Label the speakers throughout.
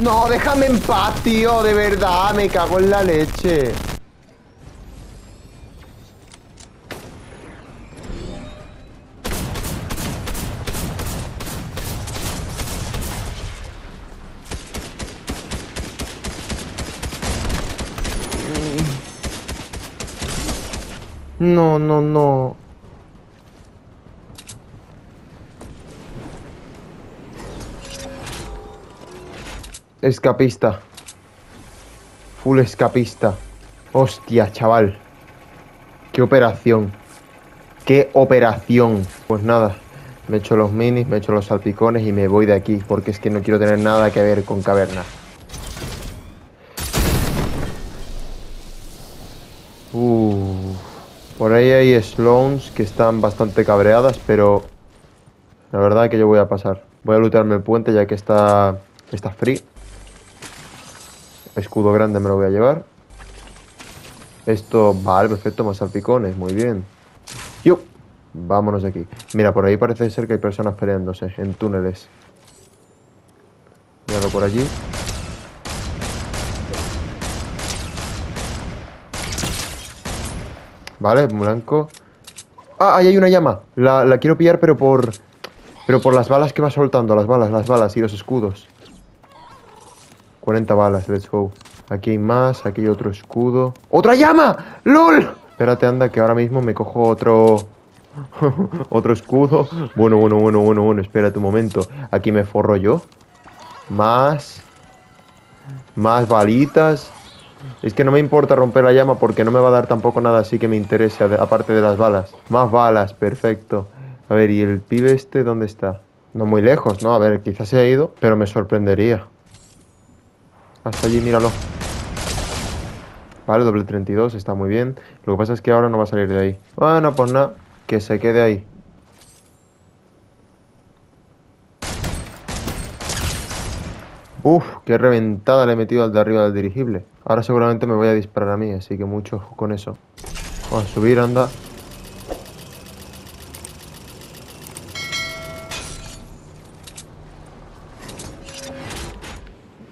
Speaker 1: No, déjame en paz, tío, de verdad, me cago en la leche. No, no, no. Escapista. Full escapista. Hostia, chaval. Qué operación. Qué operación. Pues nada, me echo los minis, me echo los salpicones y me voy de aquí. Porque es que no quiero tener nada que ver con cavernas. Uh, por ahí hay Sloans que están bastante cabreadas, pero la verdad que yo voy a pasar. Voy a lootearme el puente ya que está, está free. Escudo grande me lo voy a llevar. Esto, vale, perfecto, más salpicones, muy bien. Yo, vámonos de aquí. Mira, por ahí parece ser que hay personas peleándose en túneles. Míralo por allí. Vale, blanco. Ah, ahí hay una llama. La, la quiero pillar, pero por... Pero por las balas que va soltando. Las balas, las balas y los escudos. 40 balas, let's go. Aquí hay más, aquí hay otro escudo. ¡Otra llama! ¡LOL! Espérate, anda, que ahora mismo me cojo otro... otro escudo. Bueno, bueno, bueno, bueno, bueno, espérate un momento. Aquí me forro yo. Más... Más balitas. Es que no me importa romper la llama porque no me va a dar tampoco nada así que me interese, aparte de las balas. Más balas, perfecto. A ver, ¿y el pibe este dónde está? No muy lejos, ¿no? A ver, quizás se ha ido, pero me sorprendería. Hasta allí, míralo. Vale, doble 32, está muy bien. Lo que pasa es que ahora no va a salir de ahí. Bueno, pues nada, que se quede ahí. Uf, qué reventada le he metido al de arriba del dirigible. Ahora seguramente me voy a disparar a mí, así que mucho con eso. Vamos a subir, anda.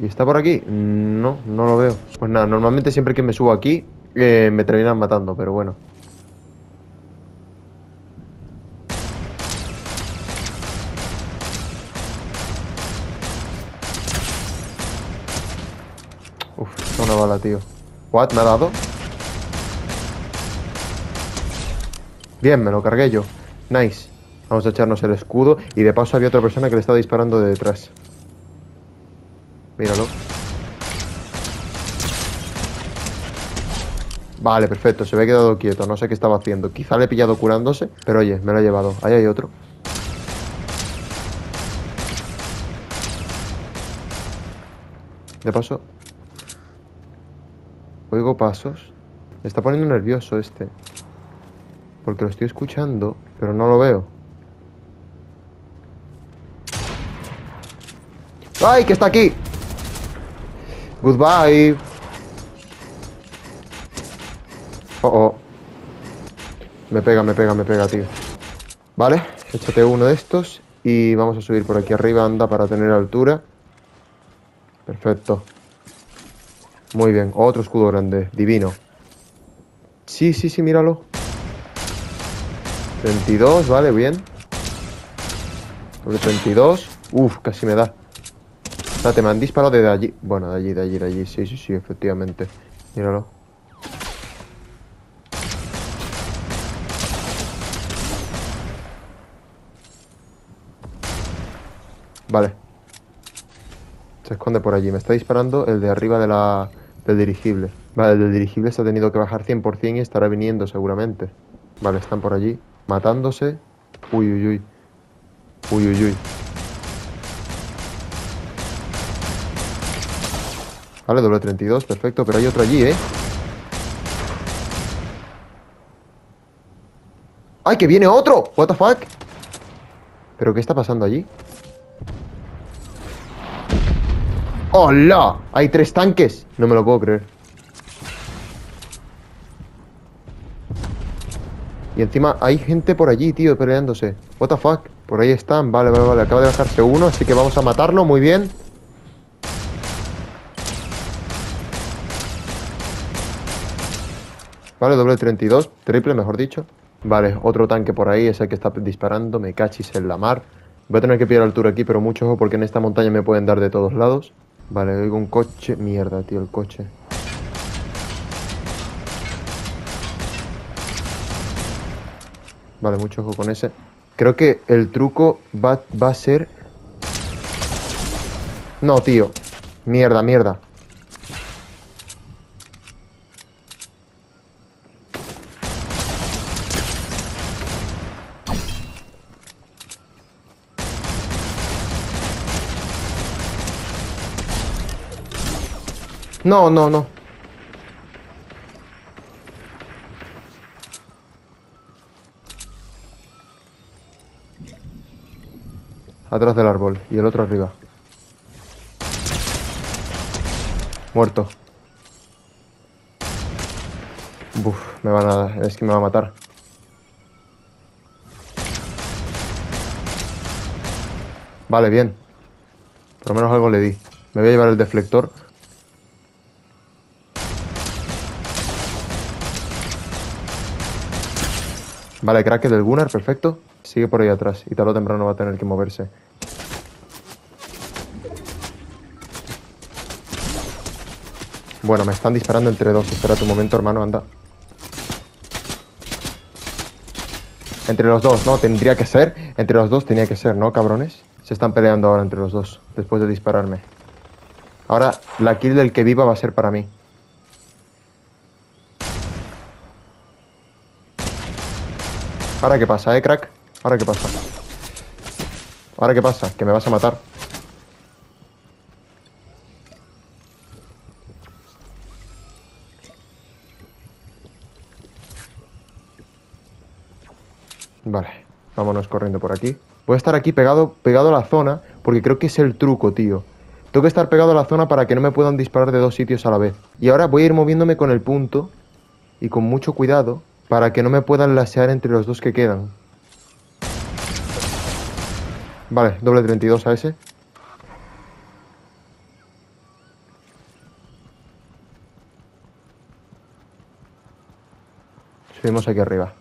Speaker 1: ¿Y está por aquí? No, no lo veo. Pues nada, normalmente siempre que me subo aquí eh, me terminan matando, pero bueno. Uf, una bala, tío. ¿What? ¿Me ha dado? Bien, me lo cargué yo. Nice. Vamos a echarnos el escudo. Y de paso había otra persona que le estaba disparando de detrás. Míralo. Vale, perfecto. Se ve quedado quieto. No sé qué estaba haciendo. Quizá le he pillado curándose. Pero oye, me lo ha llevado. Ahí hay otro. De paso. Oigo pasos. Me está poniendo nervioso este. Porque lo estoy escuchando, pero no lo veo. ¡Ay, que está aquí! Goodbye. Oh, oh. Me pega, me pega, me pega, tío. Vale, échate uno de estos y vamos a subir por aquí arriba, anda, para tener altura. Perfecto. Muy bien, otro escudo grande, divino. Sí, sí, sí, míralo. 32, vale, bien. 32. Uf, casi me da. Espérate, me han disparado desde allí. Bueno, de allí, de allí, de allí. Sí, sí, sí, efectivamente. Míralo. Vale. Se esconde por allí. Me está disparando el de arriba de la, del dirigible. Vale, el del dirigible se ha tenido que bajar 100% y estará viniendo seguramente. Vale, están por allí. Matándose. Uy, uy, uy. Uy, uy, uy. Vale, doble 32, perfecto. Pero hay otro allí, ¿eh? ¡Ay, que viene otro! ¿What the fuck? ¿Pero qué está pasando allí? ¡Hola! Hay tres tanques. No me lo puedo creer. Y encima hay gente por allí, tío, peleándose. What the fuck? Por ahí están. Vale, vale, vale. Acaba de bajarse uno, así que vamos a matarlo. Muy bien. Vale, doble 32, triple, mejor dicho. Vale, otro tanque por ahí, es el que está disparando, me cachis en la mar. Voy a tener que pillar altura aquí, pero mucho ojo porque en esta montaña me pueden dar de todos lados. Vale, oigo un coche. Mierda, tío, el coche. Vale, mucho ojo con ese. Creo que el truco va, va a ser... No, tío. Mierda, mierda. No, no, no. Atrás del árbol. Y el otro arriba. Muerto. Buf, me van a... Es que me va a matar. Vale, bien. Por lo menos algo le di. Me voy a llevar el deflector. Vale, crack del Gunnar, perfecto. Sigue por ahí atrás y tarde o temprano va a tener que moverse. Bueno, me están disparando entre dos. Espera un momento, hermano, anda. Entre los dos, ¿no? Tendría que ser. Entre los dos tenía que ser, ¿no, cabrones? Se están peleando ahora entre los dos, después de dispararme. Ahora, la kill del que viva va a ser para mí. ¿Ahora qué pasa, eh, crack? ¿Ahora qué pasa? ¿Ahora qué pasa? Que me vas a matar. Vale, vámonos corriendo por aquí. Voy a estar aquí pegado, pegado a la zona, porque creo que es el truco, tío. Tengo que estar pegado a la zona para que no me puedan disparar de dos sitios a la vez. Y ahora voy a ir moviéndome con el punto, y con mucho cuidado, para que no me puedan lasear entre los dos que quedan. Vale, doble 32 a ese. Subimos aquí arriba.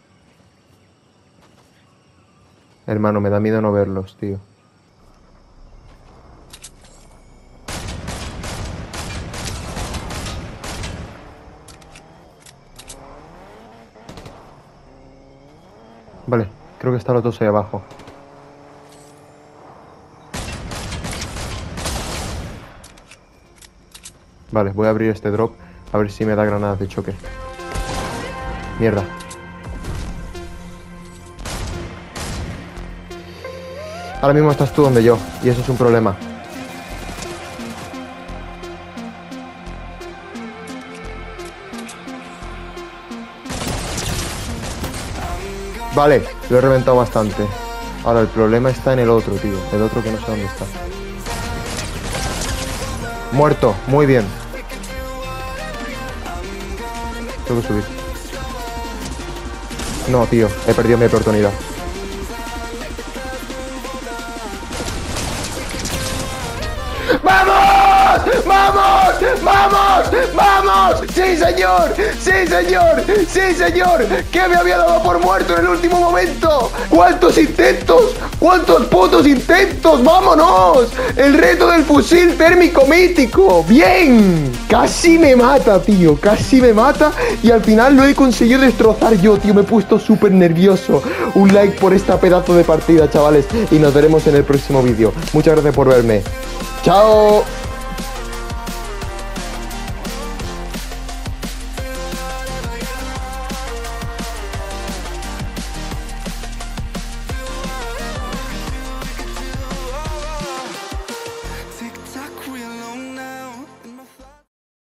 Speaker 1: Hermano, me da miedo no verlos, tío. Vale, creo que están los dos ahí abajo. Vale, voy a abrir este drop a ver si me da granadas de choque. Mierda. Ahora mismo estás tú donde yo, y eso es un problema. Vale, lo he reventado bastante. Ahora, el problema está en el otro, tío. El otro que no sé dónde está. Muerto, muy bien. Tengo que subir. No, tío, he perdido mi oportunidad. ¡Vamos! ¡Vamos! ¡Sí, señor! ¡Sí, señor! ¡Sí, señor! ¿Qué me había dado por muerto en el último momento? ¿Cuántos intentos? ¿Cuántos putos intentos? ¡Vámonos! El reto del fusil térmico mítico. ¡Bien! Casi me mata, tío. Casi me mata. Y al final lo he conseguido destrozar yo, tío. Me he puesto súper nervioso. Un like por esta pedazo de partida, chavales. Y nos veremos en el próximo vídeo. Muchas gracias por verme. ¡Chao!